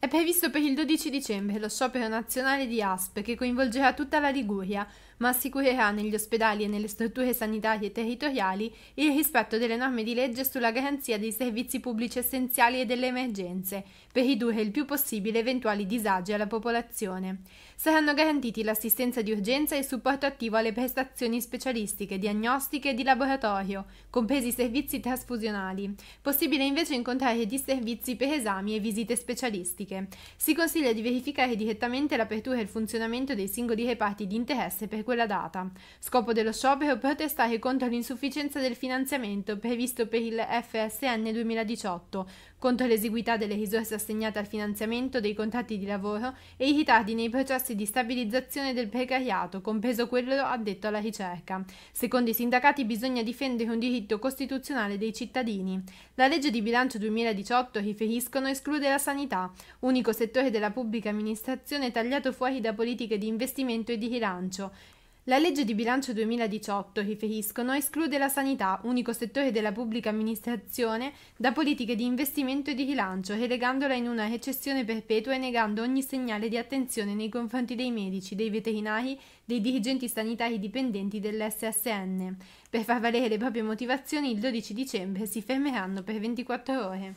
È previsto per il 12 dicembre lo sciopero nazionale di ASP che coinvolgerà tutta la Liguria, ma assicurerà negli ospedali e nelle strutture sanitarie territoriali il rispetto delle norme di legge sulla garanzia dei servizi pubblici essenziali e delle emergenze, per ridurre il più possibile eventuali disagi alla popolazione. Saranno garantiti l'assistenza di urgenza e il supporto attivo alle prestazioni specialistiche, diagnostiche e di laboratorio, compresi i servizi trasfusionali. Possibile invece incontrare disservizi per esami e visite specialistiche. Si consiglia di verificare direttamente l'apertura e il funzionamento dei singoli reparti di interesse per quella data. Scopo dello sciopero protestare contro l'insufficienza del finanziamento previsto per il FSN 2018, contro l'esiguità delle risorse assegnate al finanziamento dei contratti di lavoro e i ritardi nei processi di stabilizzazione del precariato, compreso quello addetto alla ricerca. Secondo i sindacati bisogna difendere un diritto costituzionale dei cittadini. La legge di bilancio 2018, riferiscono, esclude la sanità, unico settore della pubblica amministrazione tagliato fuori da politiche di investimento e di rilancio. La legge di bilancio 2018, riferiscono, esclude la sanità, unico settore della pubblica amministrazione, da politiche di investimento e di rilancio, relegandola in una recessione perpetua e negando ogni segnale di attenzione nei confronti dei medici, dei veterinari, dei dirigenti sanitari dipendenti dell'SSN. Per far valere le proprie motivazioni, il 12 dicembre si fermeranno per 24 ore.